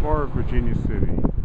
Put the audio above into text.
far, Virginia City.